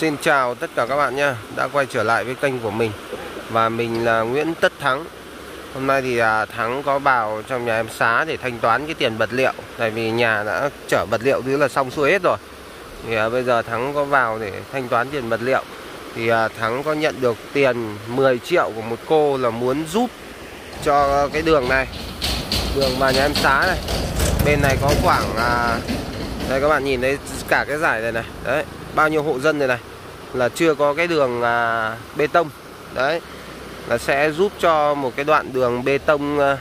Xin chào tất cả các bạn nha. Đã quay trở lại với kênh của mình. Và mình là Nguyễn Tất Thắng. Hôm nay thì à, Thắng có vào trong nhà em xá để thanh toán cái tiền vật liệu. Tại vì nhà đã chở vật liệu thứ là xong xuôi hết rồi. Thì à, bây giờ Thắng có vào để thanh toán tiền vật liệu. Thì à, Thắng có nhận được tiền 10 triệu của một cô là muốn giúp cho cái đường này. Đường vào nhà em xá này. Bên này có khoảng Đây các bạn nhìn thấy cả cái giải này này. Đấy bao nhiêu hộ dân này này là chưa có cái đường à, bê tông. Đấy là sẽ giúp cho một cái đoạn đường bê tông à,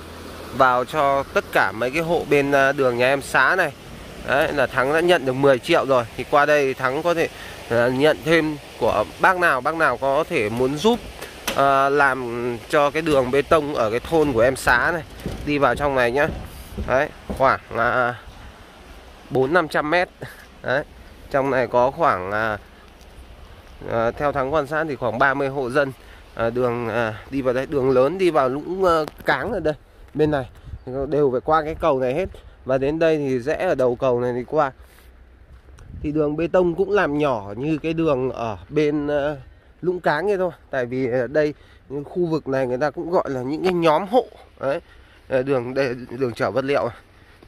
vào cho tất cả mấy cái hộ bên à, đường nhà em xã này. Đấy là thắng đã nhận được 10 triệu rồi. Thì qua đây thắng có thể à, nhận thêm của bác nào bác nào có thể muốn giúp à, làm cho cái đường bê tông ở cái thôn của em xã này đi vào trong này nhá. Đấy khoảng à, bốn năm trăm mét. Đấy trong này có khoảng à, à, theo thắng quan sát thì khoảng 30 hộ dân à, đường à, đi vào đây. Đường lớn đi vào lũng à, cáng ở đây bên này. Đều phải qua cái cầu này hết. Và đến đây thì rẽ ở đầu cầu này thì qua. Thì đường bê tông cũng làm nhỏ như cái đường ở bên à, lũng cáng kia thôi. Tại vì ở đây khu vực này người ta cũng gọi là những cái nhóm hộ đấy. Ờ, đường đây đường chở vật liệu.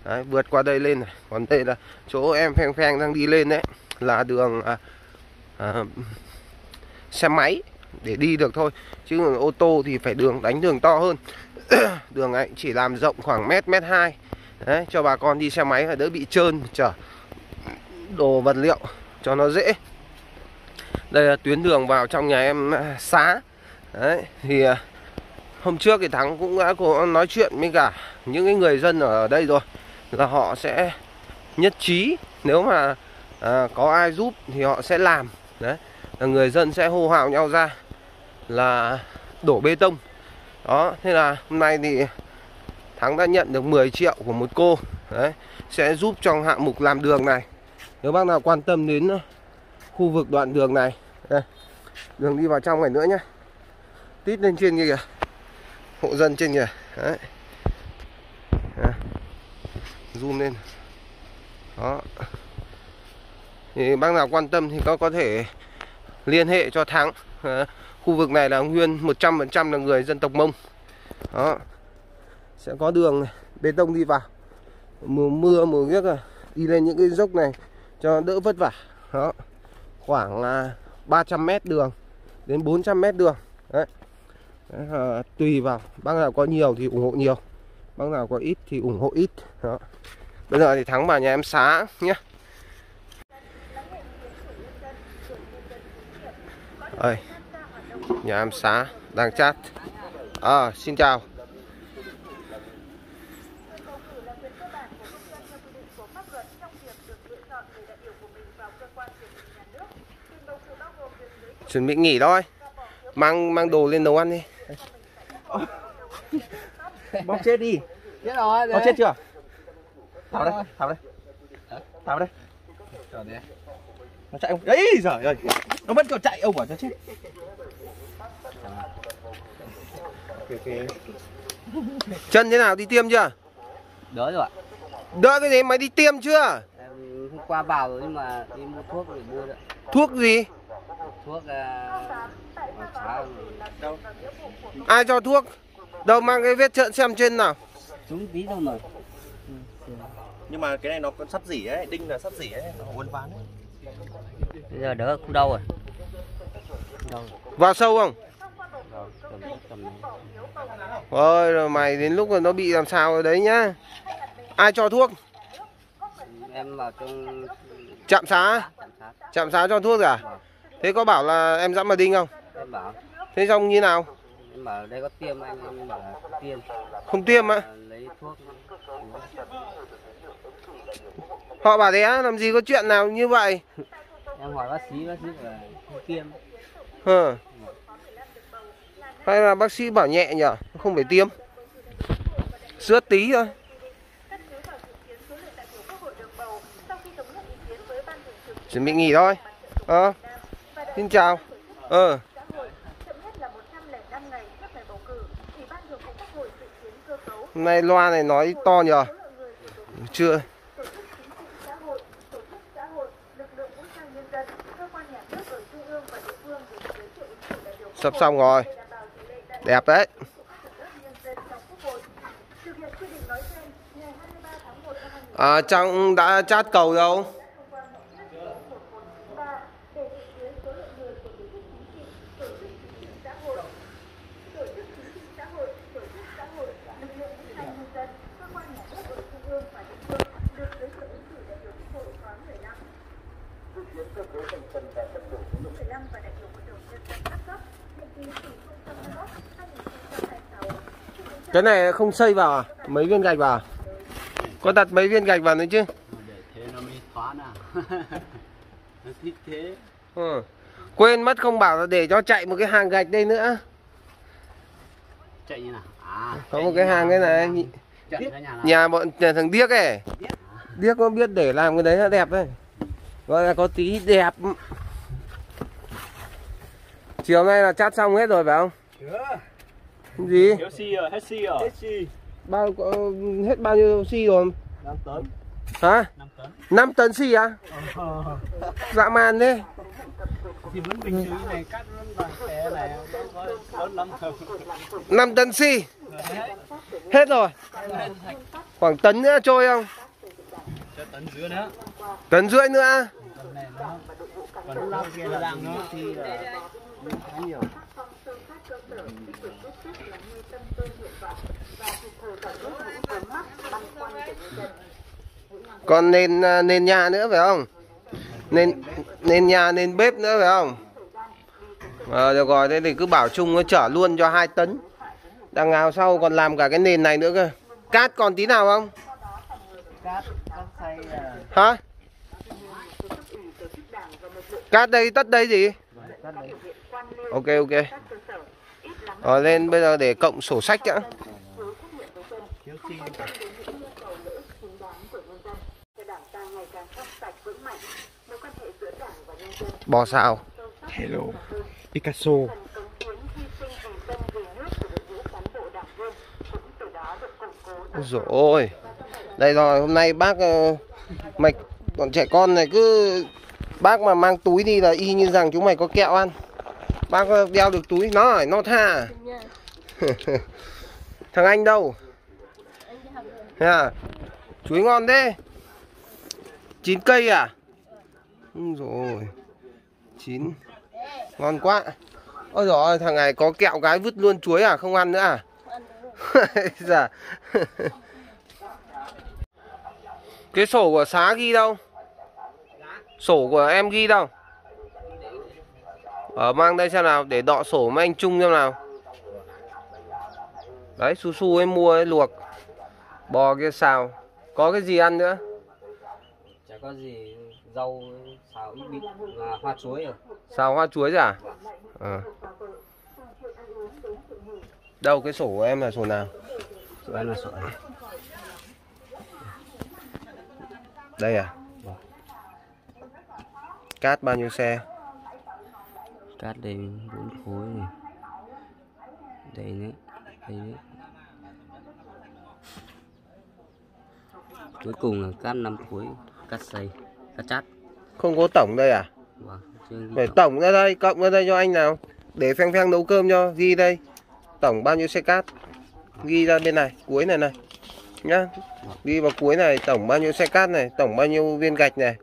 Đấy, vượt qua đây lên này. Còn đây là chỗ em pheng pheng đang đi lên đấy. Là đường à, à, xe máy để đi được thôi. Chứ ô tô thì phải đường đánh đường to hơn. Đường ấy chỉ làm rộng khoảng mét mét hai. Đấy cho bà con đi xe máy là đỡ bị trơn chở đồ vật liệu cho nó dễ. Đây là tuyến đường vào trong nhà em à, xá. Đấy thì à, hôm trước thì thắng cũng đã có nói chuyện với cả những cái người dân ở đây rồi là họ sẽ nhất trí. Nếu mà à, có ai giúp thì họ sẽ làm. Đấy là người dân sẽ hô hào nhau ra là đổ bê tông. Đó thế là hôm nay thì thắng đã nhận được 10 triệu của một cô đấy sẽ giúp trong hạng mục làm đường này. Nếu bác nào quan tâm đến khu vực đoạn đường này đây đường đi vào trong này nữa nhé tít lên trên kia kìa hộ dân trên kìa đấy zoom lên. Đó. Thì bác nào quan tâm thì có có thể liên hệ cho thắng. À, khu vực này là nguyên 100% là người dân tộc mông. Đó. Sẽ có đường này, bê tông đi vào. Mùa mưa mùa nước à đi lên những cái dốc này cho đỡ vất vả. Đó. Khoảng à, 300 mét đường đến 400 mét đường. Đấy, đấy à, tùy vào. Bác nào có nhiều thì ủng hộ nhiều bác nào có ít thì ủng hộ ít. Đó. Bây giờ thì thắng vào nhà em xá nhé. Ơi nhà em xá đang chat. À, xin chào. Chuẩn bị nghỉ thôi. Mang mang đồ lên nấu ăn đi. bóc chết đi. Chết rồi bóc chết chưa? Tháo đây tháo đây. Tháo đây. Nó chạy không? Đấy giời ơi. Nó vẫn còn chạy. Ông bảo cho chết. Okay, okay. chân thế nào? Đi tiêm chưa? Đỡ rồi ạ. Đỡ cái gì? Mày đi tiêm chưa? Em hôm qua vào rồi nhưng mà đi mua thuốc để mua đấy thuốc gì? Thuốc uh, ai cho thuốc đâu mang cái vết trợn xem trên nào. Chúng tí thôi mà nhưng mà cái này nó có sắp dỉ ấy đinh là sắp dỉ ấy nó uốn ván ấy. bây giờ đỡ không đau rồi. Đau vào sâu không? Rồi ôi rồi mày đến lúc rồi nó bị làm sao ở đấy nhá. Ai cho thuốc? Em vào trong trạm xá? Trạm xá. Cho thuốc à? Thế có bảo là em dẫm vào đinh không? Em bảo. Thế xong như nào em bảo đây có tiêm anh em bảo tiêm. Không tiêm á À, lấy thuốc. Họ bảo thế á làm gì có chuyện nào như vậy? Em hỏi bác sĩ bác sĩ là không tiêm. Hờ. hay là bác sĩ bảo nhẹ nhở không phải tiêm. Sướt tí thôi. Chuẩn bị nghỉ thôi. Ờ xin chào. Ờ Hôm nay loa này nói to nhờ. Chưa. Sắp xong rồi. Đẹp đấy. À, Trong đã chát cầu đâu? Cái này không xây vào à? Mấy viên gạch vào à? Có đặt mấy viên gạch vào nữa chứ? để thế nó mới thoáng à nó thích thế Ừ. Quên mất không bảo là để cho chạy một cái hàng gạch đây nữa chạy như nào à Có một cái hàng cái này nhà Nhà bọn nhà thằng Điếc ấy Điếc nó biết để làm cái đấy nó đẹp đấy Gọi là có tí đẹp Chiều nay là chát xong hết rồi phải không? Gì? Thiếu xi rồi, hết xi rồi. Hết xi. Bao có, hết bao nhiêu xi rồi? 5 tấn, Hả? 5 tấn. 5 tấn xi à? Dã man thế Thì vẫn bình thường này cắt bằng thế này. 5 tấn xi Hết rồi Khoảng tấn nữa trôi không? Cho tấn dưới nữa. Tấn rưỡi nữa Tấn này nó còn kia là đang nó thì là khá nhiều. Còn nền à, nền nhà nữa phải không? Nền nền nhà nền bếp nữa phải không? Ờ được rồi, thế thì cứ bảo Trung nó chở luôn cho 2 tấn. Đằng nào sau còn làm cả cái nền này nữa cơ. Cát còn tí nào không? À, Hả? Cát đây, tất đây gì? Ok ok. Rồi lên bây giờ để cộng sổ sách đã. Thiếu xi. Bò xào. Hello Picasso Ôi dồi ôi. Đây rồi, hôm nay bác ờ, mạch bọn trẻ con này cứ bác mà mang túi đi là y như rằng chúng mày có kẹo ăn. Bác ờ, đeo được túi nó nó tha. Thằng anh đâu? À? Chuối ngon thế. Chín cây à? Ôi rồi. Chín. Ngon quá. Ôi rồi thằng này có kẹo gái vứt luôn chuối à? Không ăn nữa à? dạ. Cái sổ của xá ghi đâu? Sổ của em ghi đâu? Ở mang đây xem nào để đọ sổ với anh Trung xem nào. Đấy, su su ấy mua ấy luộc. Bò kia xào. Có cái gì ăn nữa? Chả có gì rau xào ít bít và hoa chuối rồi. Xào hoa chuối à? Ờ. Đâu cái sổ của em là sổ nào? Chỗ ăn là sợi. Đây à? Cát bao nhiêu xe? Cát đây bốn khối này. Đây nữa. Đây nữa. Cuối cùng là cát năm khối, cát xay, cát chát. Không có tổng đây à? Vâng, ghi Phải tổng. tổng ra đây, cộng ra đây cho anh nào. Để pheng pheng nấu cơm cho, ghi đây. Tổng bao nhiêu xe cát? Ghi ra bên này, cuối này này. Nhá. Ghi vào cuối này, tổng bao nhiêu xe cát này, tổng bao nhiêu viên gạch này.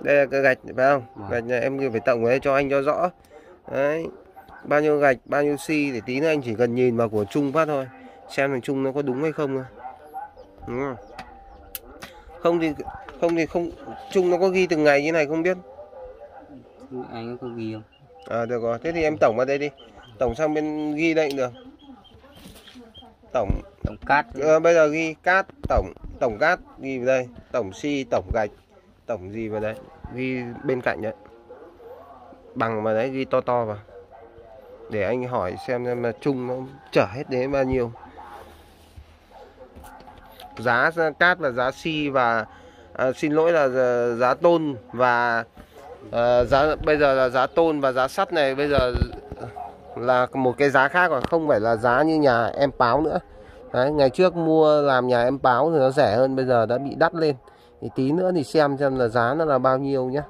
Đây là cái gạch phải không? Vâng. Gạch này em phải tổng đây cho anh cho rõ. Đấy. Bao nhiêu gạch, bao nhiêu xi để tí nữa anh chỉ cần nhìn vào của Trung phát thôi. Xem thằng Trung nó có đúng hay không thôi. Đúng không? Không thì không thì không Trung nó có ghi từng ngày như này không biết. Anh có ghi không? À được rồi, thế thì em tổng vào đây đi. Tổng sang bên ghi đây cũng được. Tổng Tổng cát. ờ, bây giờ ghi cát tổng tổng cát ghi vào đây, tổng xi, tổng gạch, tổng gì vào đây, ghi bên cạnh đấy. Bằng vào đấy ghi to to vào. Để anh hỏi xem xem là chung nó chở hết đến bao nhiêu. Giá cát là giá xi và à, xin lỗi là à, giá, tôn và à, giá bây giờ là giá tôn và giá sắt này bây giờ là một cái giá khác còn không phải là giá như nhà em báo nữa. Đấy, ngày trước mua làm nhà em báo thì nó rẻ hơn bây giờ đã bị đắt lên. Thì tí nữa thì xem xem là giá nó là bao nhiêu nhé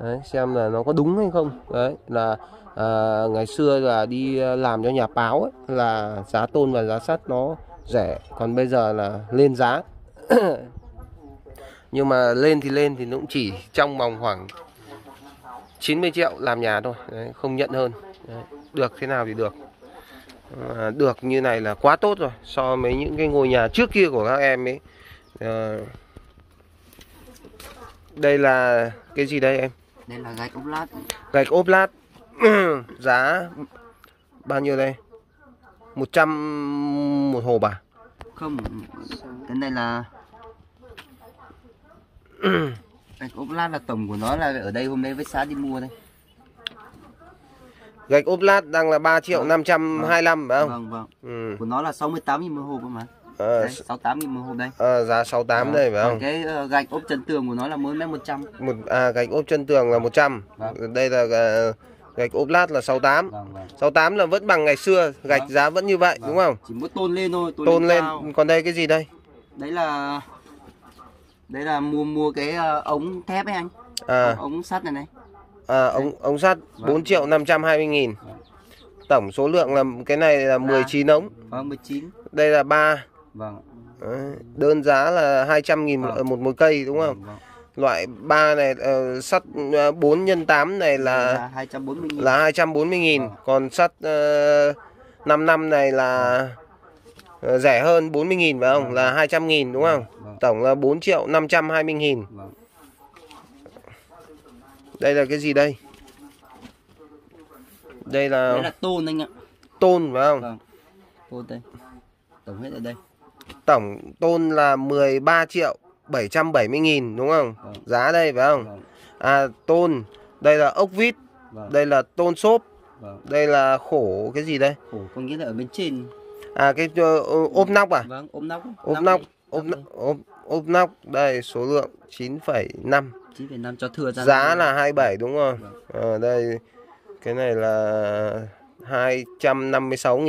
đấy, xem là nó có đúng hay không. Đấy là à, ngày xưa là đi à, làm cho nhà báo ấy, là giá tôn và giá sắt nó rẻ. Còn bây giờ là lên giá. Nhưng mà lên thì lên thì nó cũng chỉ trong vòng khoảng 90 triệu làm nhà thôi. Đấy, không nhận hơn. Đấy, được thế nào thì được. À, được như này là quá tốt rồi. So với những cái ngôi nhà trước kia của các em ấy. À, đây là cái gì đây em? Đây là gạch ốp lát. Gạch ốp lát. Giá bao nhiêu đây 100 một hộp à? Không cái này là gạch ốp lát là tổng của nó là ở đây hôm nay với xã đi mua đây. Gạch ốp lát đang là 3 triệu Vâng. 525 phải không? Vâng vâng. Ừ. của nó là 68 nghìn một hộp mà. Ờ, đấy, 68 nghìn một hộp đây. Ờ, giá 68 đây phải không? Cái ờ, gạch ốp chân tường của nó là mỗi mét 100 một à, gạch ốp chân tường là 100 Vâng. đây là à, gạch ốp lát là 68 vâng vâng. 68 là vẫn bằng ngày xưa gạch Vâng. giá vẫn như vậy đúng không? Chỉ mỗi tôn lên thôi tôn lên cao. còn đây cái gì đây? Đấy là đấy là mua mua cái ờ, ống thép ấy anh. À, ống sắt này này. À ống ống sắt 4 triệu 520 nghìn. Tổng số lượng là cái này là 19 ống. vâng 19 đây là 3 vâng. Đấy, đơn giá là 200 nghìn Vâng. một mỗi cây đúng không? Vâng. Loại 3 này ờ, sắt uh, 4 x 8 này là là 240 nghìn. là 240 nghìn. Vâng. còn sắt uh, 5 năm này là ờ, rẻ hơn 40 nghìn phải không? Vâng. là 200 nghìn đúng không? Vâng tổng là 4 triệu 520 nghìn. Vâng. Đây là cái gì đây? Đây là, đấy là tôn anh ạ. tôn phải không? Vâng. Tôn đây. Tổng hết ở đây. Tổng tôn là 13 triệu 770.000 đúng không? Vâng. Giá đây phải không? Vâng. À tôn, đây là ốc vít, vâng. đây là tôn xốp, vâng. đây là khổ cái gì đây? Khổ có nghĩa là ở bên trên. À cái ờ, ờ, ốp nóc à? Vâng, ốp nóc. Ốp nóc, ốp ốp ốp nóc, đây số lượng 9,5. 9,5 cho thừa ra. Giá là 27 đúng không? Vâng. À, đây cái này là 256 000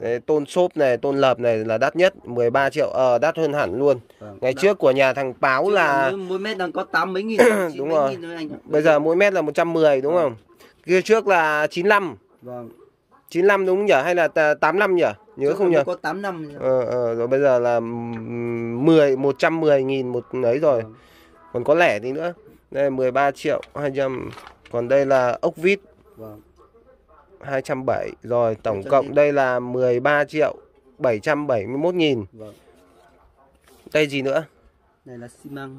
cái tôn xốp này tôn lợp này là đắt nhất 13 triệu ờ đắt hơn hẳn luôn vâng. ngày Đó. trước của nhà thằng báo Chứ là mỗi mét đang có 80 nghìn đúng rồi anh. bây giờ mỗi mét là 110 đúng vâng. không kia trước là 95 vâng 95 đúng nhỉ hay là 85 nhỉ nhớ Chắc không nhỉ có 85 nhỉ? ờ, ờ, rồi bây giờ là 10 110 nghìn một ấy rồi vâng. còn có lẻ thì nữa đây 13 triệu 200 còn đây là ốc vít vâng 270 rồi tổng 200 cộng đây là 13 triệu 771 nghìn. Vâng. Đây gì nữa? Này là xi măng.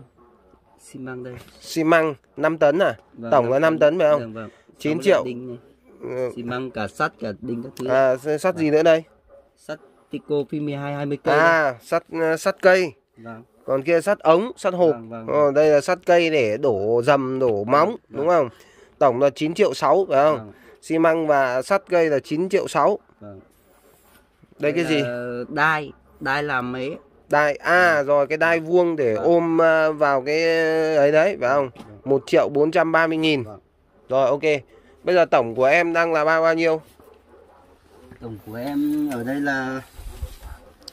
Xi măng đây. Xi măng 5 tấn à? Vâng, Tổng là năm tấn. phải không? vâng, vâng. 9 Sáu cái triệu. Ừ, xi măng cả sắt cả đinh các thứ. À sắt gì nữa đây? Sắt tico phi 12 20 cây à sắt sắt cây. Vâng. Còn kia sắt ống sắt hộp. Vâng, vâng, ờ, đây là sắt cây để đổ dầm đổ móng vâng. đúng không? Tổng là 9 triệu 6 phải không? Vâng, xi măng và sắt cây là 9 triệu 6 vâng. đây cái gì? đai đai làm mấy đai à rồi cái đai vuông để Vâng. ôm à, vào cái ấy đấy phải không? 1 triệu 430 nghìn. Vâng. rồi ok. Bây giờ tổng của em đang là bao bao nhiêu? Tổng của em ở đây là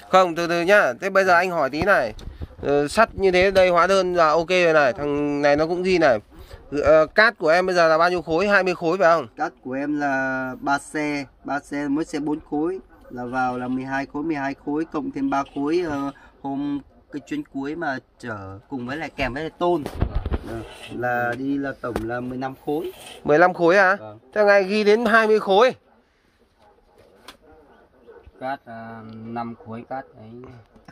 không từ từ nhá. Thế bây giờ anh hỏi tí này. Ờ, sắt như thế đây hóa đơn là ok rồi này. Thằng này nó cũng ghi này cát của em bây giờ là bao nhiêu khối? 20 khối phải không? Cát của em là 3 xe 3 xe mỗi xe 4 khối là vào là 12 khối 12 khối cộng thêm 3 khối ờ, hôm cái chuyến cuối mà chở cùng với lại kèm với lại tôn. Ờ, là đi là tổng là 15 khối. 15 khối à? Vâng. thế ngày ghi đến 20 khối. Cát uh, 5 khối cát đấy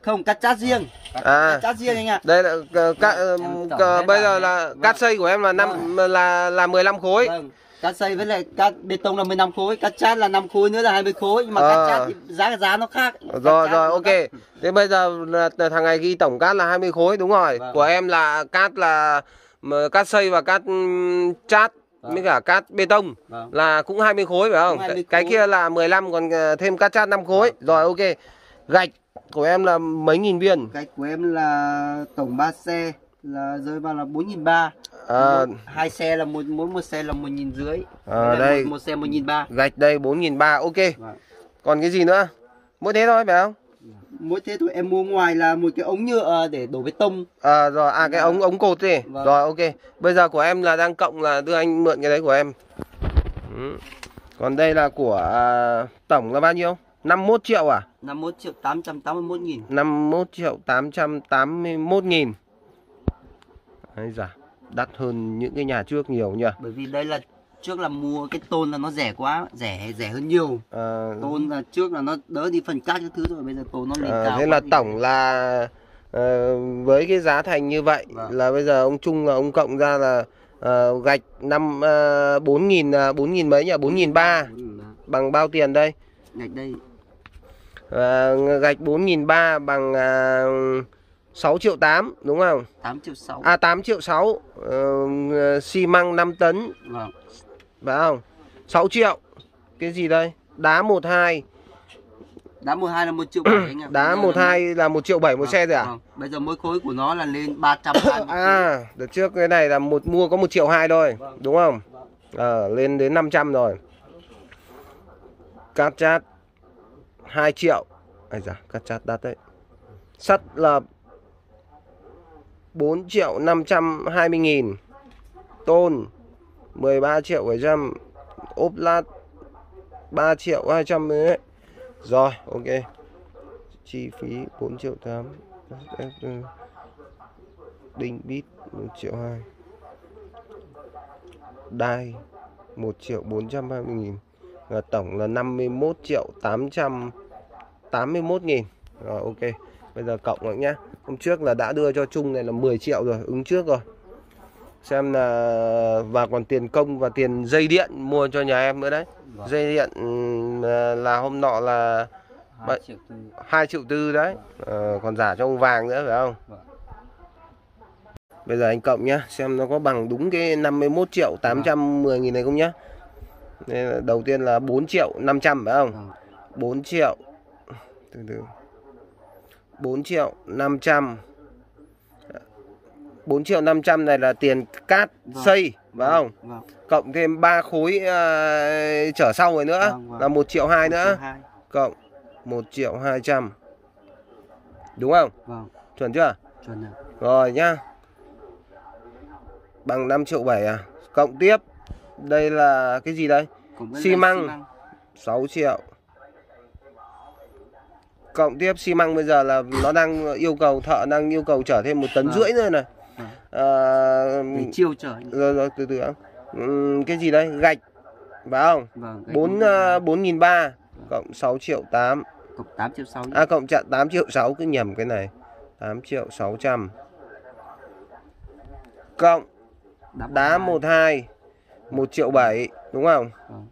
không cát chát riêng. À. Cát chát riêng anh ạ. Đây là ờ, ờ, ờ, hết bây giờ là Vâng. cát xây của em là năm là là 15 khối. Vâng. Cát xây với lại cát bê tông là 15 khối cát chát là 5 khối nữa là 20 khối. Nhưng mà Ờ. cát chát thì giá giá nó khác. Cát rồi rồi ok. khác. thế bây giờ là, thằng này ghi tổng cát là 20 khối đúng rồi. Vâng. của em là cát là cát xây và cát chát Vâng. với cả cát bê tông vâng. là cũng 20 khối phải không? 20 cái khối. kia là 15 còn ờ, thêm cát chát 5 khối. Rồi ok gạch của em là mấy nghìn viên Gạch của em là tổng 3 xe là rơi vào là 4.300 à, Một- hai xe là một mỗi một xe là một nghìn dưới Ờ, lại đây. một, một xe một nghìn ba gạch đây 4.300 ok Vâng. còn cái gì nữa mỗi thế thôi phải không mỗi thế thôi em mua ngoài là một cái ống nhựa để đổ bê tông À rồi, à cái ống ống cột gì? Vâng. Rồi ok. Bây giờ của em là đang cộng là đưa anh mượn cái đấy của em. Ừ. Còn đây là của à, tổng là bao nhiêu? 51 triệu à? 51 triệu 881 nghìn 51 triệu 881 nghìn. Đấy dạ, đắt hơn những cái nhà trước nhiều nhỉ. bởi vì đây là trước là mua cái tôn là nó rẻ quá rẻ rẻ hơn nhiều À, tôn là trước là nó đỡ đi phần cát cái thứ rồi bây giờ tôn nó lên à, cao thế là thì- tổng là ờ, với cái giá thành như vậy Vâng. là bây giờ ông Trung là ông cộng ra là ờ, gạch năm uh, 4 nghìn 4 nghìn mấy nhỉ? 4 nghìn ba bằng bao tiền đây? Gạch đây À, gạch 4.300 bằng à, 6 triệu 8 đúng không? 8 triệu 6 À 8 triệu 6 ờ, xi măng 5 tấn vâng phải không? 6 triệu. Cái gì đây? Đá 12, đá 12 là 1 triệu 7 anh ạ đá Bây giờ là 12 là 1 triệu 7 một Vâng, xe rồi à? vâng. bây giờ mỗi khối của nó là lên 320 À, đợt trước cái này là một mua có 1 triệu 2 thôi, Vâng. đúng không? Ờ, lên đến 500 rồi. Cát chát 2 triệu. ai da, cắt chát đắt đấy. Sắt là 4 triệu 520 nghìn. Tôn 13 triệu 700. Ốp lát 3 triệu 200 đấy. Rồi, ok. Chi phí 4 triệu 8. Đinh bít 1 triệu 2 Đai 1 triệu 430 nghìn và tổng là 51 triệu 881 nghìn. Rồi ok. Bây giờ cộng lại nhá. Hôm trước là đã đưa cho Trung này là 10 triệu rồi Ứng trước rồi. Xem là Và còn tiền công và tiền dây điện Mua cho nhà em nữa đấy. Vâng. Dây điện ừm, là- hôm nọ là 2 triệu tư. 2 triệu tư đấy. Ờ, Còn giả cho ông vàng nữa phải không? Vâng. Bây giờ anh cộng nhá Xem nó có bằng đúng cái 51 triệu 810 nghìn này không nhá Nên là Đầu tiên là 4 triệu 500 phải không? Vâng 4 triệu. Từ từ. 4 triệu 500 4 triệu 500 này là tiền cát Vâng. xây phải không? Vâng cộng thêm 3 khối ờ, chở sau rồi nữa. Vâng, vâng. là 1 triệu 2 1 nữa triệu 2 cộng 1 triệu 200 đúng không? Vâng. Chuẩn chưa? Chuẩn rồi. Rồi nhá. Bằng 5 triệu 7 à? Cộng tiếp đây là cái gì đây? Xi măng. 6 triệu. Cộng tiếp xi măng bây giờ là nó đang yêu cầu thợ đang yêu cầu chở thêm một tấn Vâng. rưỡi nữa này. Vâng. à, chiêu chở rồi, rồi từ từ. Ừm, cái gì đây? Gạch. Phải không? Vâng bốn à, bốn nghìn ba cộng 6 triệu 8 cộng 8 triệu 6 à cộng chặn 8 triệu 6 cứ nhầm cái này. 8 triệu 600 cộng đá 12 1 triệu 7 đúng không? Vâng.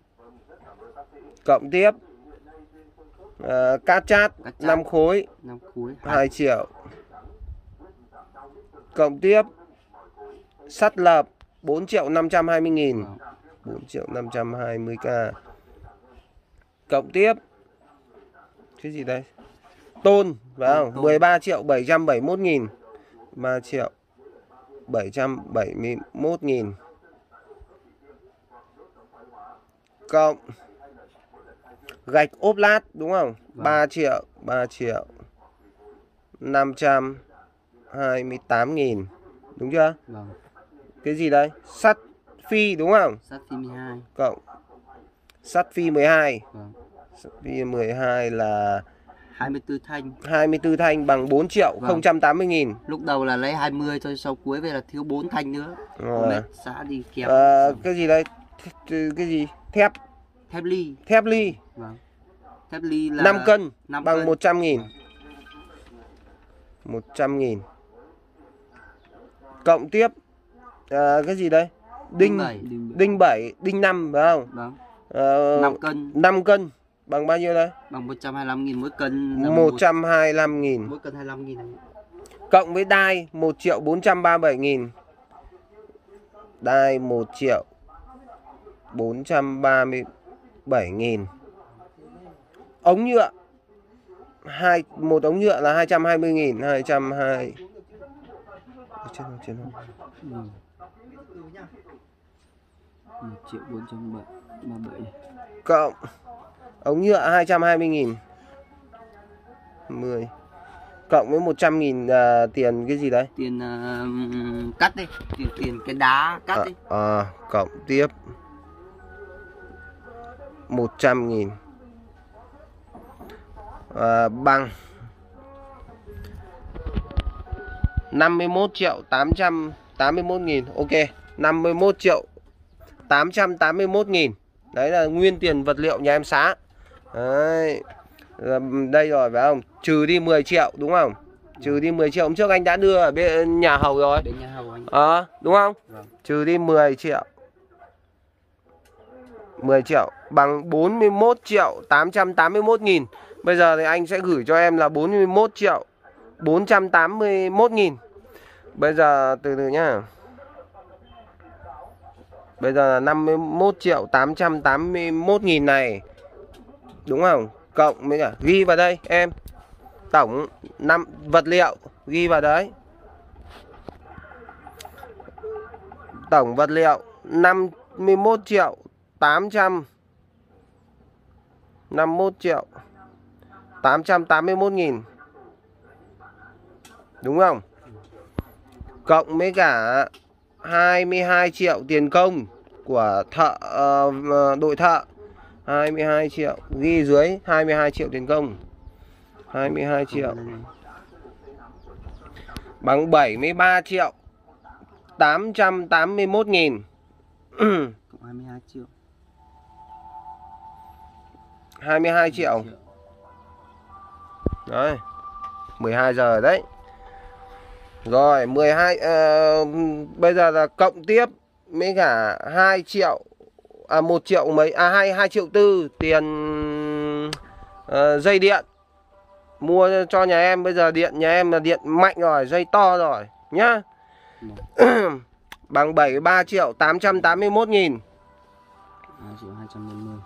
cộng tiếp. Ờ, cát chát Cát chát. 5 khối. Năm cuối 2 triệu. Cộng tiếp. Sắt lợp 4 triệu 520 nghìn. Vâng. 4 triệu 520k cộng tiếp. Cái gì đây? Tôn không? Tôn. 13 triệu 771 nghìn. 3 triệu 771 nghìn cộng. Gạch ốp lát đúng không? Vâng. 3 triệu 3 triệu 528 nghìn. Đúng chưa? Vâng. Cái gì đây? Sắt phi đúng không? Sắt phi 12 cộng. Sắt phi 12 vâng. Sắt phi 12 là 24 thanh. 24 thanh bằng 4 triệu Vâng. 080 nghìn. Lúc đầu là lấy 20 thôi sau cuối về là thiếu 4 thanh nữa. Rồi. mệt xã đi kéo Ờ, cái gì đây? Cái gì thép. Thép ly. Thép ly. Vâng. Thép ly là 5 cân năm bằng cân. 100 nghìn. 100 nghìn. Cộng tiếp ờ, cái gì đây? Đinh bảy. đinh 7 đinh 5 phải không? Vâng. Ờ, 5 cân. 5 cân. Bằng bao nhiêu đây? Bằng 125 nghìn mỗi cân. Là 125 nghìn. Mỗi cân 25 nghìn. Cộng với đai 1 triệu 437 nghìn. Đai 1 triệu 437 nghìn. Ống nhựa hai một ống nhựa là 220 nghìn 220 trên không, trên không. Ừ. 1 triệu 437 cộng ống nhựa 220 nghìn. 10 cộng với 100 nghìn à, tiền cái gì đấy? Tiền uh, cắt đi tiền tiền cái đá cắt à, đi. à, cộng tiếp 100 nghìn. À, bằng 51 triệu 881 nghìn. Ok 51 triệu 881 nghìn. Đấy là nguyên tiền vật liệu nhà em xá. Đấy Đây rồi phải không? Trừ đi 10 triệu đúng không? Trừ đi 10 triệu. Hôm trước anh đã đưa ở bên nhà hầu rồi. Bên nhà hầu anh. Ờ đúng không? Vâng. Trừ đi 10 triệu 10 triệu bằng 41 triệu 881 nghìn. Bây giờ thì anh sẽ gửi cho em là 41 triệu 481 nghìn. Bây giờ, từ từ nhá. Bây giờ là 51 triệu 881 nghìn này. Đúng không? Cộng với cả ghi vào đây, em. Tổng 5 vật liệu ghi vào đấy. Tổng vật liệu 51 triệu 851 triệu. 881 nghìn. Đúng không? Cộng với cả 22 triệu tiền công của thợ ờ, đội thợ. 22 triệu ghi dưới 22 triệu tiền công. 22 triệu. Bằng 73 triệu 881 nghìn. 22 triệu. 22 triệu. Đấy 12 giờ đấy. Rồi 12 ờ, Bây giờ là cộng tiếp Với cả 2 triệu À 1 triệu mấy À 2, 2 triệu tư tiền ờ, Dây điện. Mua cho nhà em Bây giờ điện nhà em là điện mạnh rồi Dây to rồi Nhá. Bằng 73 triệu 881 nghìn. 2 triệu 250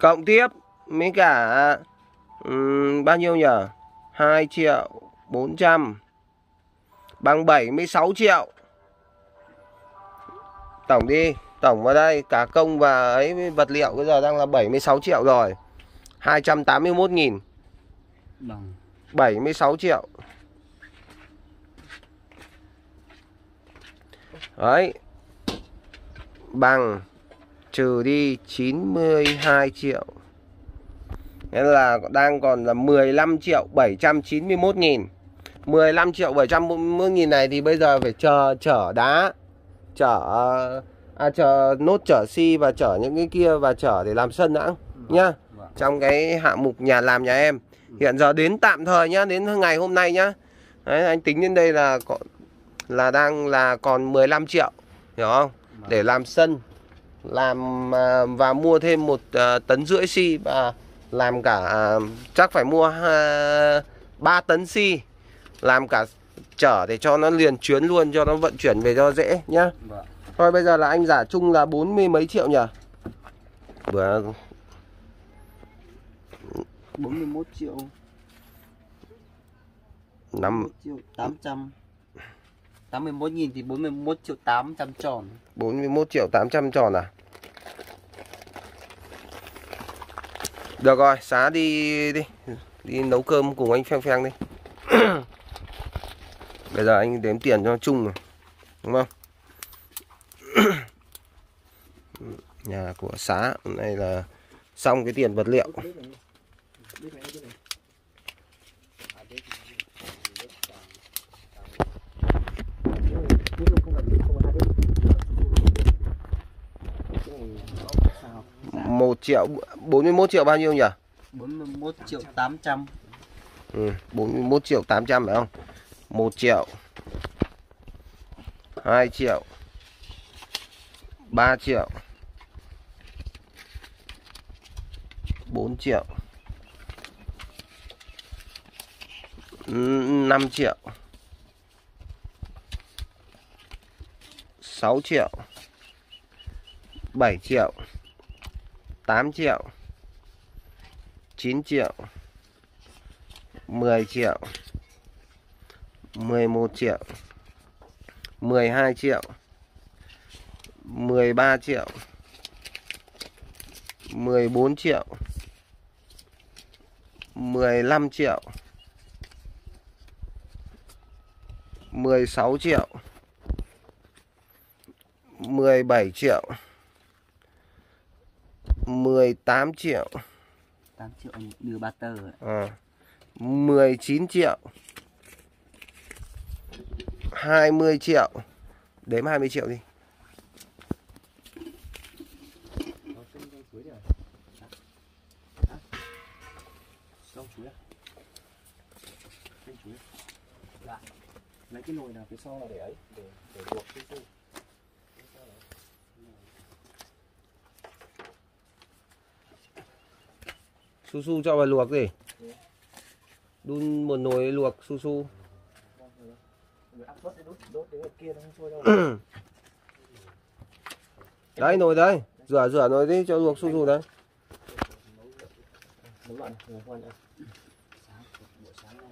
Cộng tiếp Với cả ừm, Bao nhiêu nhỉ 2 triệu 400 Bằng 76 triệu. Tổng đi Tổng vào đây Cả công và ấy vật liệu Bây giờ đang là 76 triệu rồi. 281 nghìn. Bằng. 76 triệu. Đấy. Bằng. Trừ đi 92 triệu Nghĩa là đang còn là 15 triệu 791 nghìn. 15 triệu 741 nghìn này thì bây giờ phải chờ chở đá Chở À chờ nốt chở xi và chở những cái kia và chở để làm sân đã nhá. Vâng. Trong cái hạng mục nhà làm nhà em. Hiện giờ đến tạm thời nhá Đến ngày hôm nay nhá. Đấy, anh tính đến đây là có, là đang là còn 15 triệu hiểu không? Để làm sân làm à, và mua thêm một à, tấn rưỡi xi và làm cả à, chắc phải mua à, 3 tấn xi. Làm cả chở để cho nó liền chuyến luôn cho nó vận chuyển về cho dễ nhá. Vâng. thôi bây giờ là anh giả chung là bốn mươi mấy triệu nhỉ? Vừa 41 triệu. Năm 41 triệu 800 81 nghìn thì 41 triệu 800 tròn. 41 triệu 800 tròn à Được rồi, xá đi đi. Đi nấu cơm cùng anh Pheng Pheng đi. Bây giờ anh đếm tiền cho chung rồi Đúng không? Nhà của xá Hôm nay là xong cái tiền vật liệu. Một triệu 41 triệu bao nhiêu nhỉ? 41 triệu 800 ừ, 41 triệu 800 phải không? 1 triệu 2 triệu 3 triệu 4 triệu 5 triệu 6 triệu 7 triệu 8 triệu 9 triệu 10 triệu 11 triệu 12 triệu 13 triệu 14 triệu 15 triệu 16 triệu 17 triệu. 18 triệu. 8 triệu đưa ba tờ à, 19 triệu. 20 triệu. Đếm 20 triệu đi? Dạ. Lấy cái nồi nào phía sau là để ấy, để để luộc cái su. Su cho vào luộc gì Đun một nồi luộc su su. Đấy, nồi đấy Rửa rửa nồi đi, cho luộc su su đấy Nấu loạn, nấu loạn ạ. Hai mươi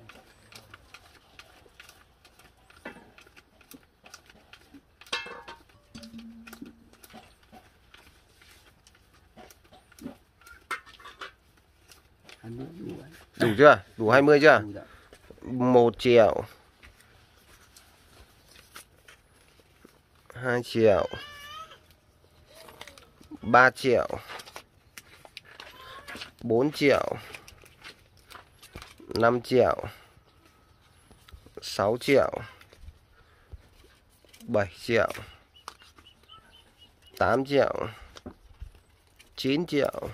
đủ chưa? Đủ 20 chưa. 1 triệu. 2 triệu. 3 triệu. 4 triệu. 5 triệu. 6 triệu. 7 triệu. 8 triệu. 9 triệu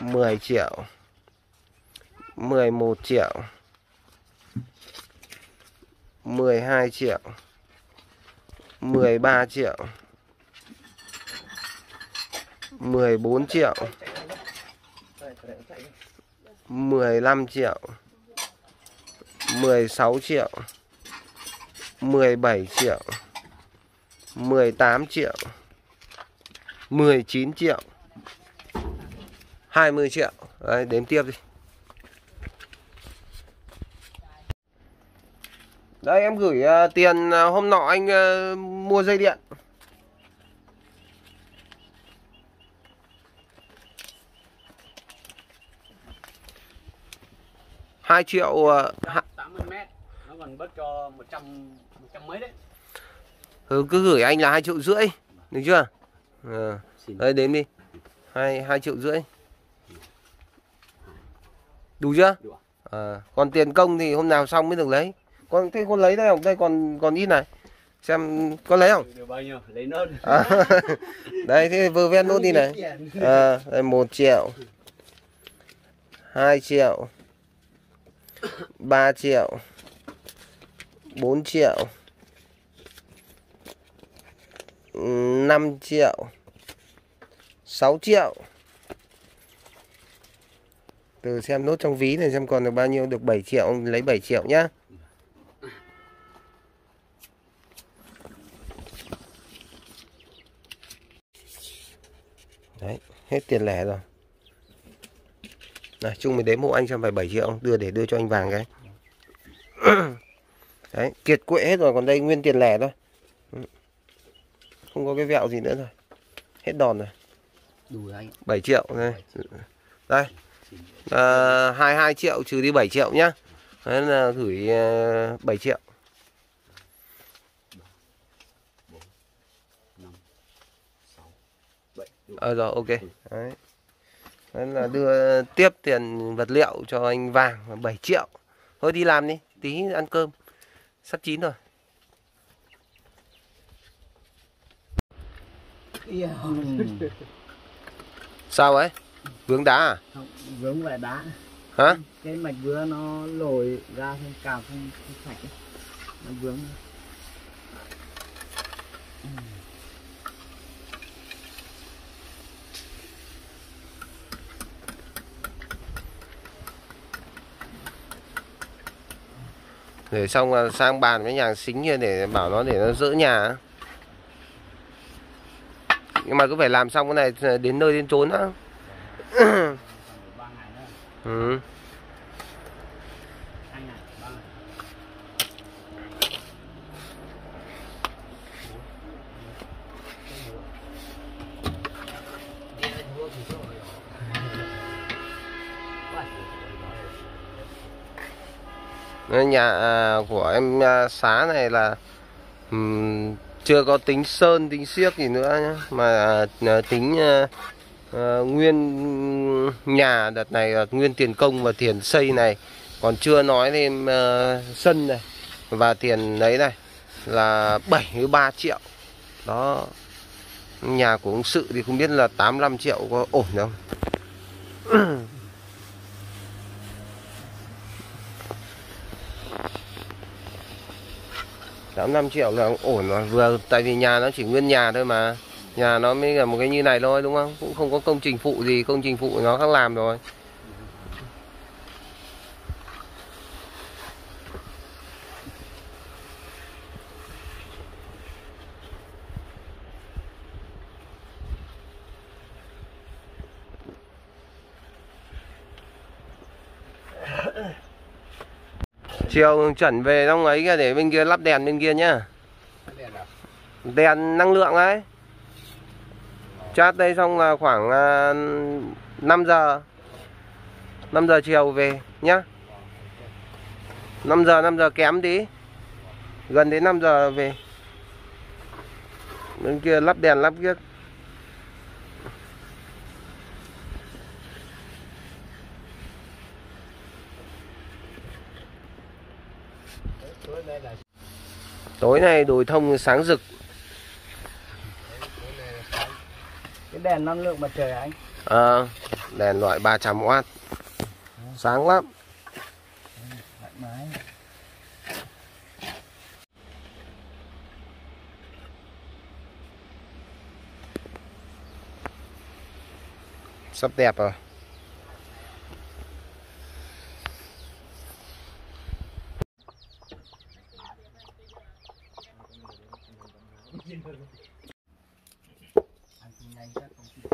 10 triệu 11 triệu 12 triệu 13 triệu 14 triệu 15 triệu 16 triệu 17 triệu 18 triệu 19 triệu. 20 triệu. Đấy, đếm tiếp đi. Đây em gửi ờ, tiền ờ, hôm nọ anh ờ, mua dây điện. Hai triệu ha- 80 mét. Nó còn bớt cho 100 100 mấy đấy. Ừ, cứ gửi anh là hai triệu rưỡi. Được chưa? Ờ, đây đếm đi. Hai hai triệu rưỡi đủ chưa? Đủ à, còn tiền công thì hôm nào xong mới được lấy. Con thế con lấy đây không? Đây còn còn ít này. Xem có lấy không? Được bao nhiêu? Lấy nốt. À, đây thế vừa ven nốt đi này. À, đây một triệu hai triệu ba triệu bốn triệu năm triệu sáu triệu từ xem nốt trong ví này xem còn được bao nhiêu được 7 triệu lấy 7 triệu nhá Đấy, hết tiền lẻ rồi. Này, chung mình đếm hộ anh xem phải 7 triệu đưa để đưa cho anh vàng cái. Đấy, kiệt quệ hết rồi, còn đây nguyên tiền lẻ thôi. Ừ. Không có cái vẹo gì nữa rồi. Hết đòn rồi. Đủ rồi anh ạ. 7 triệu đây. Đây. À, 22 triệu trừ đi 7 triệu nhá. Đấy là gửi ờ, 7 triệu. Ờ rồi ok. Đấy. Đấy là đưa tiếp tiền vật liệu cho anh vàng là 7 triệu. Thôi đi làm đi, tí ăn cơm. Sắp chín rồi. Sao ấy? Vướng đá à? không vướng về đá Hả? cái mạch vứa nó lồi ra không cào không, không sạch nó vướng Để xong là sang bàn với nhà xính kia để bảo nó để nó dỡ nhà. Nhưng mà cứ phải làm xong cái này đến nơi đến chốn á. Ừ. nhà à, của em à, xá này là um, chưa có tính sơn tính siếc gì nữa nhá mà uh, tính uh, uh, nguyên nhà đợt này là nguyên tiền công và tiền xây này. Còn chưa nói thêm uh, ờ, sân này. Và tiền đấy này là 73 triệu. Đó. Nhà của ông sự thì không biết là 85 triệu có ổn không? 85 triệu là ổn rồi vừa tại vì nhà nó chỉ nguyên nhà thôi mà nhà nó mới là một cái như này thôi đúng không? Cũng không có công trình phụ gì công trình phụ nó khác làm rồi. Chiều chuẩn về xong ấy kia để bên kia lắp đèn bên kia nhá. Đèn năng lượng ấy chat đây xong là khoảng à, uh, 5 giờ. 5 giờ chiều về nhá. 5 giờ 5 giờ kém tí. Gần đến 5 giờ về. Bên kia lắp đèn lắp kiếc tối nay đồi thông sáng rực. Cái đèn năng lượng mặt trời anh? Ờ, đèn loại 300W sáng lắm. Thoải mái sắp đẹp rồi anh cũng nhanh chắc không kịp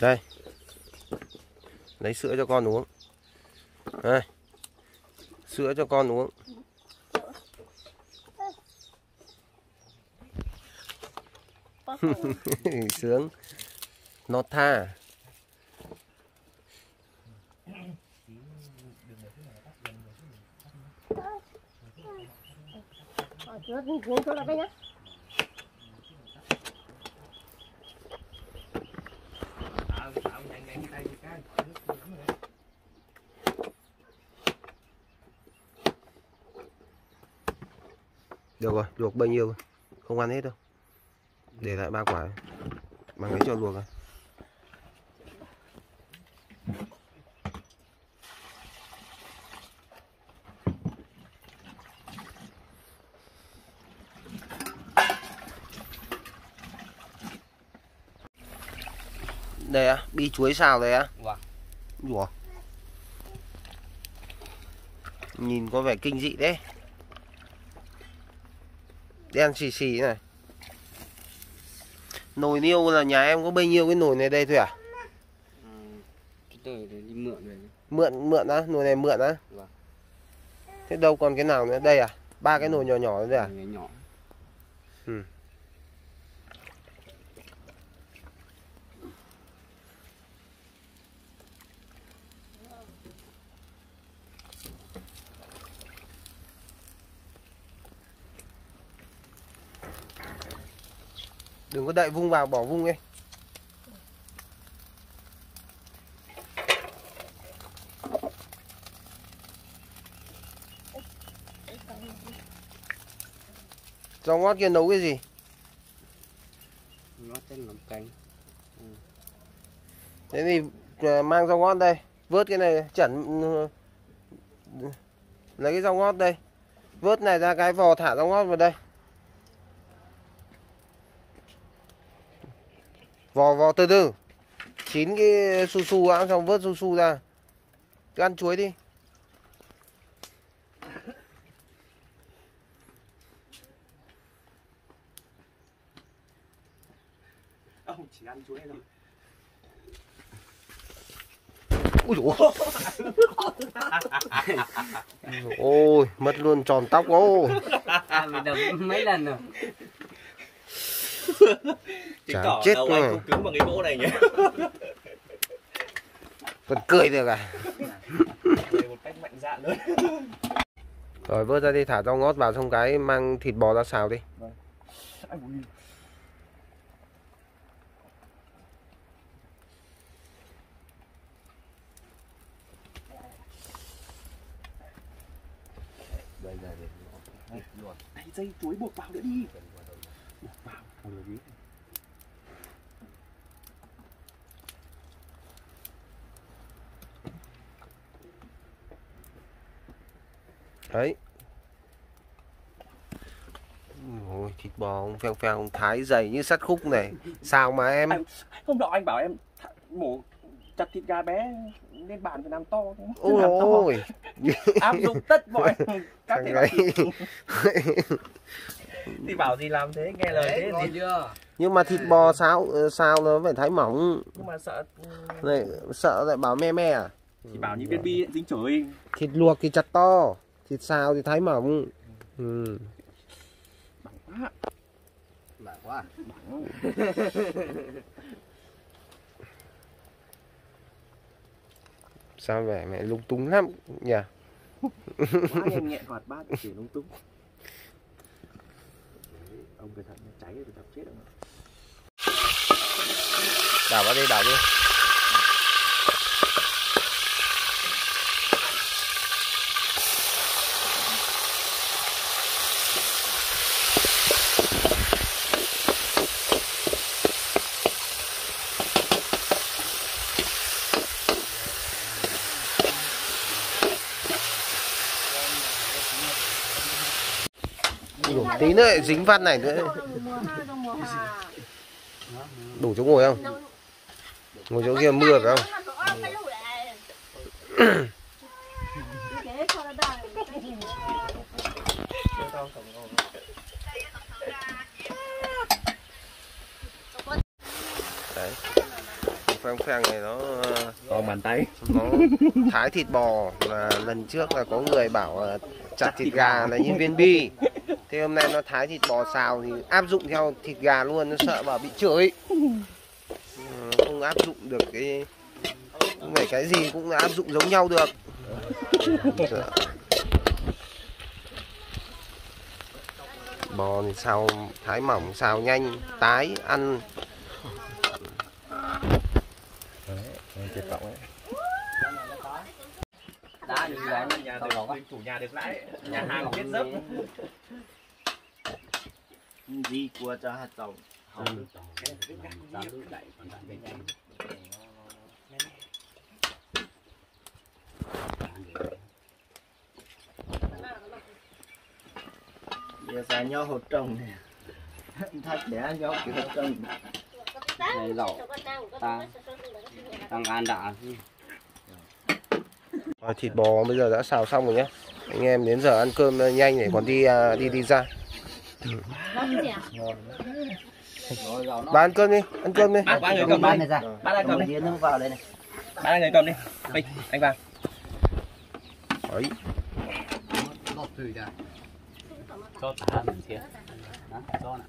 đây lấy sữa cho con uống. Đây. Sữa cho con uống. Sướng. Nó tha Ờ, chưa xuống chỗ là đây nhá. Được rồi luộc bao nhiêu? Không ăn hết đâu. Để lại ba quả. Bằng ấy cho luộc à. Đây á bi chuối xào đây á Vâng. Ủa. nhìn có vẻ kinh dị đấy đen xì xì này. Nồi niêu là nhà em có bao nhiêu cái nồi này đây thôi à? Cái tôi đi mượn về mượn mượn á nồi này mượn á. Vâng. thế đâu còn cái nào nữa? Đây à ba cái nồi nhỏ nhỏ đấy à? Nhỏ nhỏ. Đừng có đậy vung vào bỏ vung đi. Rau ngót kia nấu cái gì? Nó tên làm canh. Thế thì ờ, mang rau ngót đây. Vớt cái này chẩn ừ, lấy cái rau ngót đây. Vớt này ra cái vò thả rau ngót vào đây vò vò từ từ. Chín cái su su đã xong vớt su su ra. Cứ ăn chuối đi. Ông chỉ ăn chuối thôi. Ui dồi ôi. Mất luôn tròn tóc ô à mình đập mấy lần rồi chứng tỏ chết đầu rồi. anh không cứng bằng cái gỗ này nhỉ? Còn cười được à? Đây một cách mạnh dạn nữa rồi vớt ra đi thả rau ngót vào xong cái mang thịt bò ra xào đi. Ui. Đây, dây chuối buộc vào nữa đi ôi là gì đấy. Ôi, thịt bò ông phèo phèo ông thái dày như sắt khúc này. Sao mà em Anh- hôm nọ anh bảo em mổ chặt thịt gà bé lên bàn phải làm to. Ôi làm to. Ôi. Áp dụng tất mọi các loại thì bảo gì làm thế? Nghe lời thế thì chưa? Nhưng mà thịt bò sao sao nó phải thái mỏng. Nhưng mà sợ này sợ lại bảo me me à? Thì bảo như viên bi dính chổi thịt luộc thì chặt to thịt xào thì thái mỏng. Ừ. lạ quá sao vẻ mẹ lung tung lắm nhỉ? Quá nhanh nhẹn hoạt bát chỉ lung tung ông cái thằng cháy thì đập chết ông đảo vào đây đảo đi đủ tí nữa lại dính phát này nữa. Đủ chỗ ngồi không? Ngồi chỗ kia mưa phải không? Đấy. Phèn phèn này nó còn bàn tay. nó thái thịt bò là lần trước là có người bảo chặt thịt gà là như viên bi thế hôm nay nó thái thịt bò xào thì áp dụng theo thịt gà luôn nó sợ bảo bị chửi. Ừ, không áp dụng được cái không phải cái gì cũng áp dụng giống nhau được. Bò thì xào thái mỏng xào nhanh tái ăn. Tuyệt vọng ấy đã như vậy nhà được chủ nhà được lãi nhà hàng biết dấp gì của cho hạt dầu giờ xài nhau hột trồng nè thắt để nhau kiểu hột trồng Này lẩu. Ta. tăng ăn đã À, thịt bò bây giờ đã xào xong rồi nhé anh em đến giờ ăn cơm nhanh để còn đi à, đi đi ra bà ăn cơm đi ăn cơm đi. Ba người cầm này ra bác đang cầm đi. Nó vào đây này ba người cầm đi. Mình, anh vào Đấy. lọt thử ra cho ta mình kia cho nè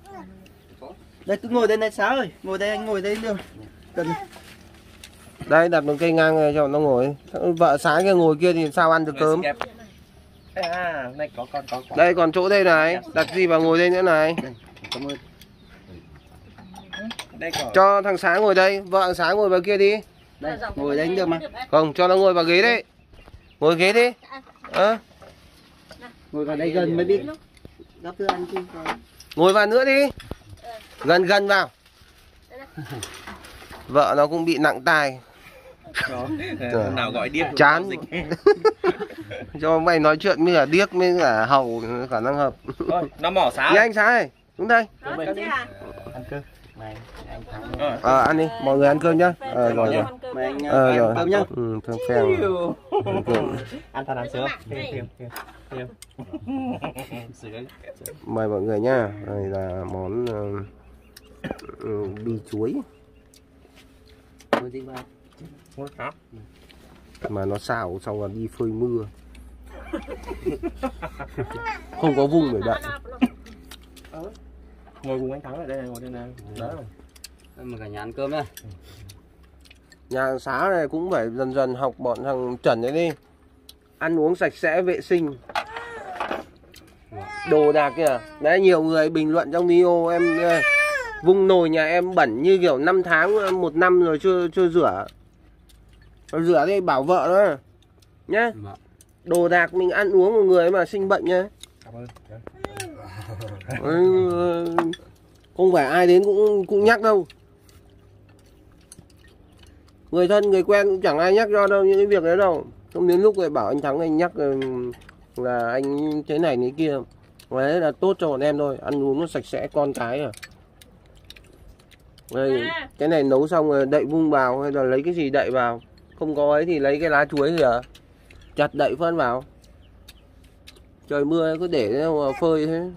đây cứ ngồi đây này sáu ơi. Ngồi đây anh ngồi đây được. Cần đây đặt một cây ngang này cho nó ngồi. Vợ sáng kia ngồi kia thì sao ăn được cơm. À này có con có quả đây còn chỗ đây này. Đặt gì vào ngồi đây nữa này? Cảm ơn. Đây có. Cho thằng sáng ngồi đây. Vợ thằng sáng ngồi vào kia đi. Đây ngồi đây cũng được mà. Không cho nó ngồi vào ghế đấy. Ngồi ghế đi. Ờ, ngồi vào đây gần mới biết. Gấp thức ăn chứ ngồi vào nữa đi. Gần gần vào. Vợ nó cũng bị nặng Hôm nào gọi điếc Chán. cho mày nói chuyện với cả điếc với cả hầu khả năng hợp. Thôi, nó mỏ xá Đi anh sai xuống đây. Ăn cơm. Mày anh thắng. Ờ. ờ ăn đi. Mọi người ăn cơm nhá. Ờ rồi rồi. mày anh ờ rồi. cơm nhá. Ừ thơm phèn ăn cơm. Ăn thật ăn sữa mời mọi người nhá. Đây là món ừ, bi chuối mà nó xào xong rồi đi phơi mưa. Không có vùng để đậy ngồi cùng anh thắng ở đây này, ngồi đây. Này đó mà cả nhà ăn cơm nhá. Nhà xá này cũng phải dần dần học bọn thằng Trần đấy đi. Ăn uống sạch sẽ vệ sinh. Đồ đạc kìa. Đấy nhiều người bình luận trong video em ờ, vung nồi nhà em bẩn như kiểu 5 tháng một năm rồi chưa chưa rửa rửa đi bảo vợ đó nhá. Vâng. đồ đạc mình ăn uống của người mà sinh bệnh nhá. Cảm ơn. Ừ, không phải ai đến cũng cũng nhắc đâu. Người thân người quen cũng chẳng ai nhắc cho đâu những cái việc đấy đâu. Không đến lúc rồi bảo anh thắng anh nhắc là anh thế này thế kia. Đấy là tốt cho bọn em thôi ăn uống nó sạch sẽ con cái à. Đây, cái này nấu xong rồi đậy vung vào hay là lấy cái gì đậy vào không có ấy thì lấy cái lá chuối kìa à, chặt đậy phân vào. Trời mưa cứ để mà phơi thế.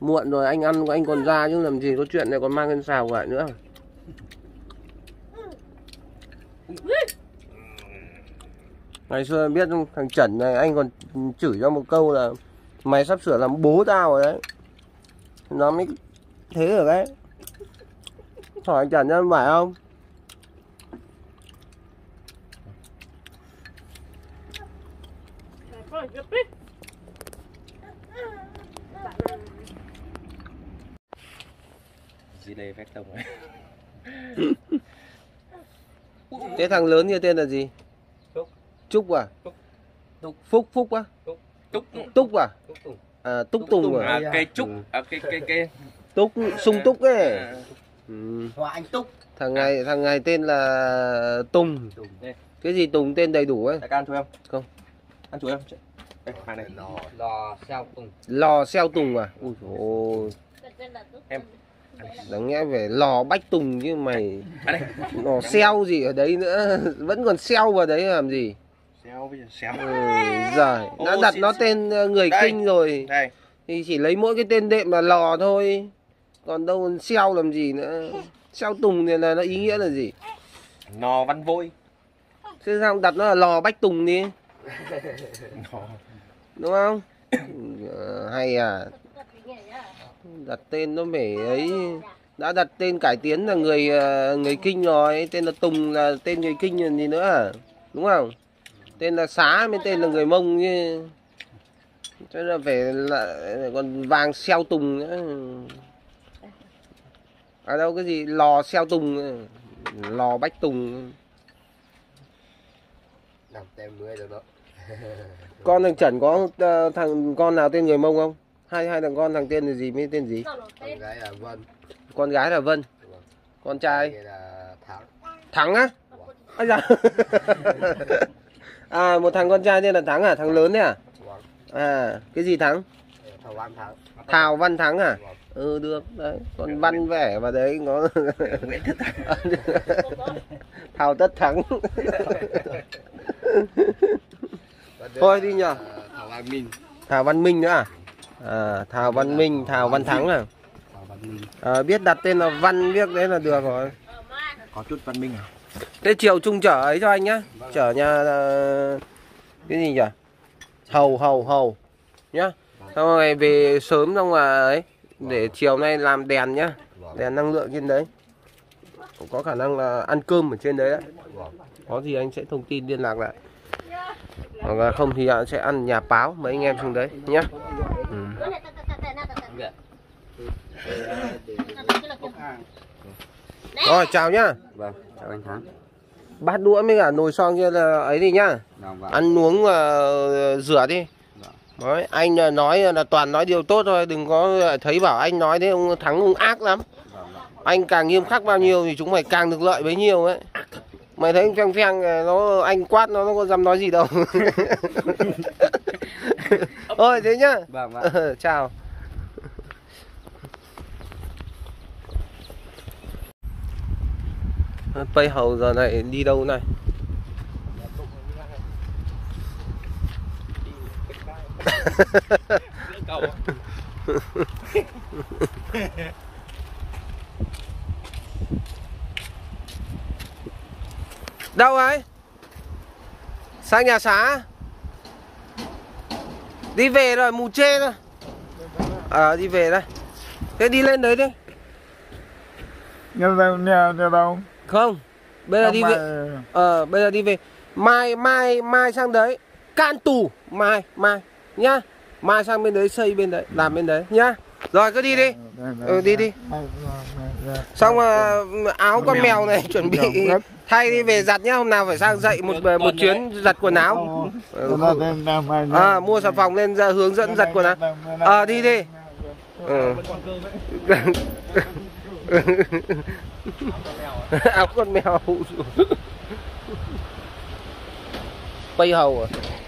Muộn rồi, anh ăn, anh còn ra chứ làm gì có chuyện này còn mang lên xào lại nữa. Ngày xưa biết thằng Trần này, anh còn chửi cho một câu là mày sắp sửa làm bố tao rồi đấy. Nó mới thế được đấy. Hỏi anh Trần cho phải không? Phép tông ấy. Thế thằng lớn kia tên là gì? Phúc. Trúc à? Phúc. Phúc Phúc á? Túc Túc à? Túc tùng. À Túc Tùng à? à cây trúc. À cây cây cây. Túc sung Túc ấy. À, ừ. Hoa Anh Túc. Thằng này thằng này tên là Tùng. Đây. Cái gì Tùng tên đầy đủ ấy? Đại ca ăn chuối không Không. ăn chuối không đây hàng này. Lò lò sao cùng lò xeo Tùng à? Ui ôi. Em. Đáng nghe về lò bách Tùng chứ mày. Đây. Lò xeo gì ở đấy nữa. Vẫn còn xeo vào đấy làm gì? Xéo bây giờ xéo ừ, giời. Đã đặt nó tên ờ, người Đây. kinh rồi. Đây. Thì chỉ lấy mỗi cái tên đệm là lò thôi. Còn đâu xeo làm gì nữa. Xeo Tùng thì là nó ý nghĩa là gì? Nò văn vôi. Thế sao đặt nó là lò bách Tùng đi? Đúng không? Ờ, hay à đặt tên nó phải ấy. Đã đặt tên cải tiến là người ờ, người kinh rồi tên là Tùng là tên người kinh là gì nữa à? đúng không? Tên là xá mới tên là người mông chứ. Cho nên là phải là còn vàng xeo tùng nữa. Ở đâu cái gì lò xeo tùng lò bách tùng. Rồi con thằng Trần có ờ, thằng con nào tên người mông không hai hai thằng con thằng tên là gì mới tên gì? Con gái là Vân. Con gái là Vân. Con trai? Là Thắng. Thắng á? Ây da. à một thằng con trai tên là Thắng à? Thằng lớn đấy à? Vâng. à cái gì Thắng? Thảo Văn Thắng. Thảo Văn Thắng à? Vâng. ừ được. Đấy còn Văn vẻ vào đấy thất Thảo Tất Thắng. Và Thôi đi nhờ. Thảo Văn Minh. Thảo Văn Minh nữa à à Thảo Văn Minh Thảo Văn Thắng à, à biết đặt tên là Văn biết đấy là được rồi. Có chút văn minh à? Thế chiều trung chở ấy cho anh nhá. Chở nhà ờ, Cái gì nhỉ? Hầu hầu hầu Nhá. Xong rồi về sớm xong là ấy Để chiều nay làm đèn nhá. Vâng. Đèn năng lượng trên đấy. Có khả năng là ăn cơm ở trên đấy đấy Vâng. Có gì anh sẽ thông tin liên lạc lại Hoặc là không thì sẽ ăn nhà báo Mấy anh em xuống đấy nhá. Ừ. Rồi chào nhá. Vâng chào anh Thắng. Bát đũa với cả nồi son kia là ấy đi nhá. Vâng vâng ăn uống uh, rửa đi. Đấy, anh là nói là toàn nói điều tốt thôi đừng có thấy bảo anh nói thế ông thắng ông ác lắm. Vâng vâng anh càng nghiêm khắc bao nhiêu thì chúng mày càng được lợi bấy nhiêu ấy mày thấy phèn phèn nó anh quát nó nó có dám nói gì đâu. Thôi thế nhá. Vâng vâng. Ờ, chào. Pây hầu giờ này đi đâu này? Cầu Đâu ấy? Sang nhà xá Đi về rồi, mù chê rồi Ờ, đi về đây. Thế đi lên đấy đi. Nhà đâu, nhà, nhà đâu? Không, bây giờ đi Không về. Mà- ờ bây giờ đi về. Mai mai mai sang đấy. Can tù. Mai mai nhá. Mai sang bên đấy xây bên đấy làm bên đấy nhá. Rồi cứ đi đi. Ừ đi đi. Xong à, áo con mèo này chuẩn bị thay đi về giặt nhá hôm nào phải sang dậy một một chuyến giặt quần áo. Ừ, à, mua xà phòng lên ra hướng dẫn giặt quần áo. Ờ đi đi. Ừ. áo con mèo. Quay hầu à